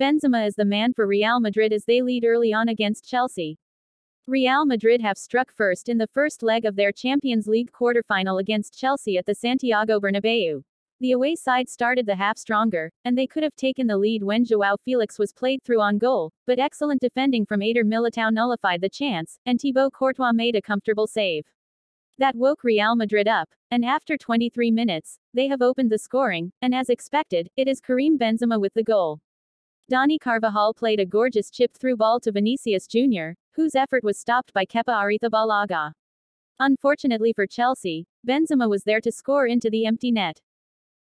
Benzema is the man for Real Madrid as they lead early on against Chelsea. Real Madrid have struck first in the first leg of their Champions League quarter-final against Chelsea at the Santiago Bernabeu. The away side started the half stronger, and they could have taken the lead when Joao Felix was played through on goal, but excellent defending from Eder Militao nullified the chance, and Thibaut Courtois made a comfortable save. That woke Real Madrid up, and after 23 minutes, they have opened the scoring, and as expected, it is Karim Benzema with the goal. Dani Carvajal played a gorgeous chip through ball to Vinicius Jr., whose effort was stopped by Kepa Arrizabalaga. Unfortunately for Chelsea, Benzema was there to score into the empty net.